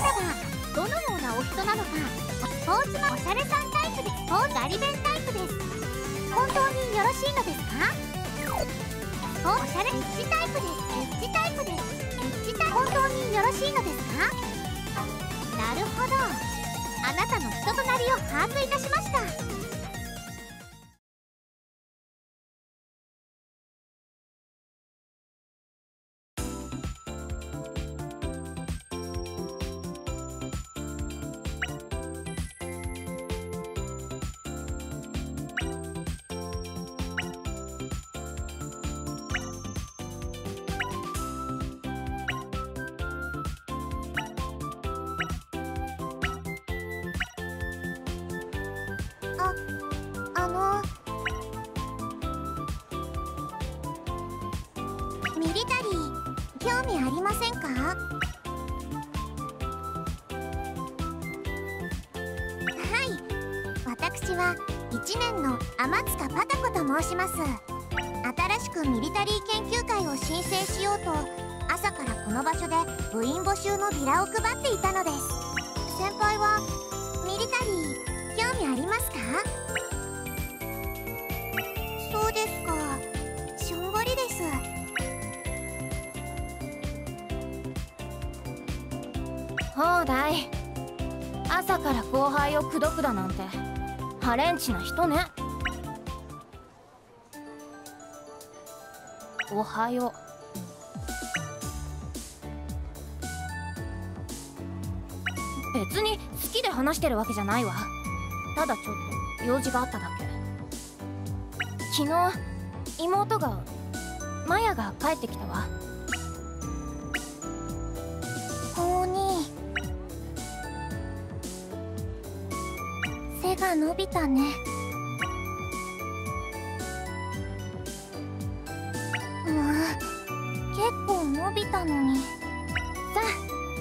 たがどのようなお人なのかスポーツマンおしゃれさんタイプでスポーツガリ弁タイプです本当によろしいのですか？おしゃれエッジタイプですエッジタイプですエッジタイプ本当によろしいのですか？なるほど。あなたの人となりを把握いたしました。ありませんか？はい。私は1年の天塚パタコと申します。新しくミリタリー研究会を申請しようと朝からこの場所で部員募集のビラを配っていたのです。先輩はミリタリー興味ありますか？朝から後輩を口説くだなんて。ハレンチな人ね。おはよう。別に好きで話してるわけじゃないわ。ただちょっと用事があっただけ。昨日妹がマヤが帰ってきたわ。が伸びたね。もう結構伸びたのに。さ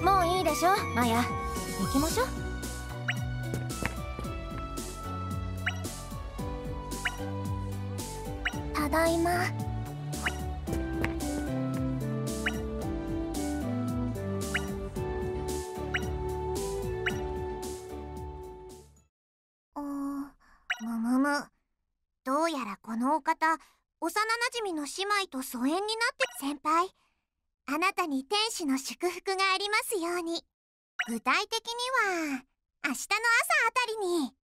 あもういいでしょ？マヤ行きましょう。ただいま。どうやらこのお方幼なじみの姉妹と疎遠になって先輩。あなたに天使の祝福がありますように。具体的には明日の朝あたりに。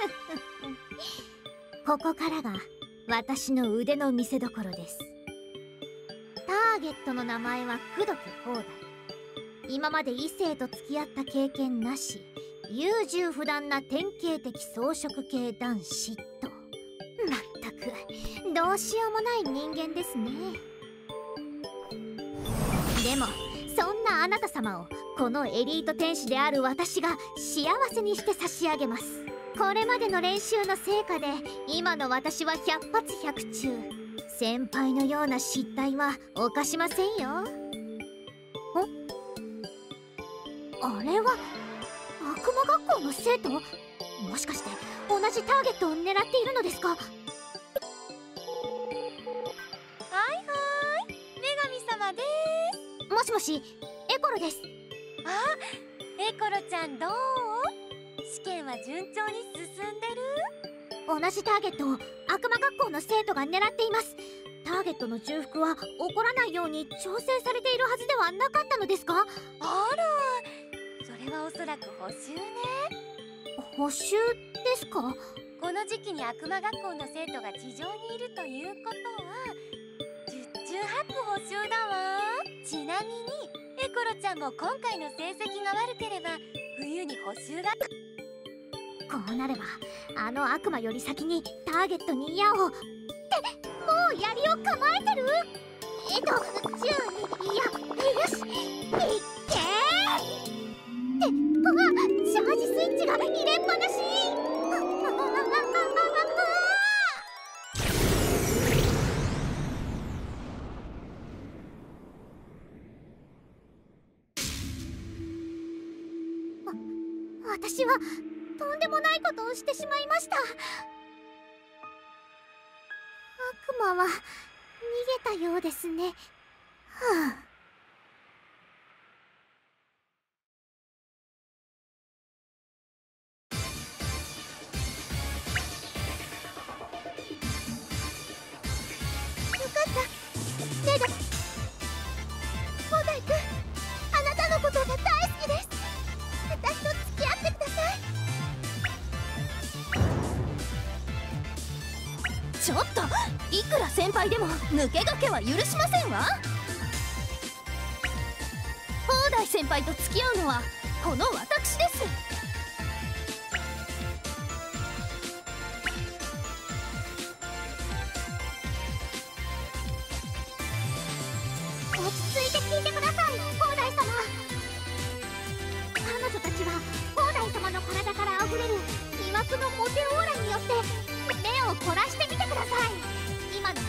ここからが私の腕の見せ所です。ターゲットの名前は口説き放題。今まで異性と付き合った経験なし優柔不断な典型的草食系男子と。まったくどうしようもない人間ですね。でもそんなあなた様をこのエリート天使である私が幸せにして差し上げます。これまでの練習の成果で今の私は百発百中。先輩のような失態は犯しませんよ。あれは悪魔学校の生徒？もしかして同じターゲットを狙っているのですか？はいはい。女神様です。もしもしエコロです。あエコロちゃんどう試験は順調に進んでる？同じターゲットを悪魔学校の生徒が狙っています。ターゲットの重複は起こらないように調整されているはずではなかったのですか？あらそれはおそらく補習ね。補習ですか？この時期に悪魔学校の生徒が地上にいるということは十中八九補習だわ。ちなみにエコロちゃんも今回の成績が悪ければ冬に補習がこうなればあの悪魔より先にターゲットに矢をってもう槍を構えてる？えっと10いやよしいっけーってあチャージスイッチが入れっぱなし。わ私はとんでもないことをしてしまいました。悪魔は逃げたようですね。はあ。ちょっといくら先輩でも抜け駆けは許しませんわ。砲台先輩と付き合うのはこの私です。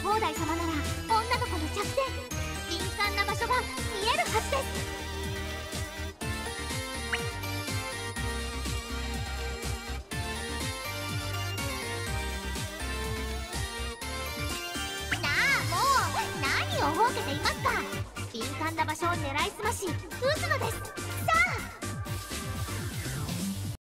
今の砲台様なら女の子の着点敏感な場所が見えるはずですなあもう何をほうけていますか？敏感な場所を狙いすまし撃つのですさあ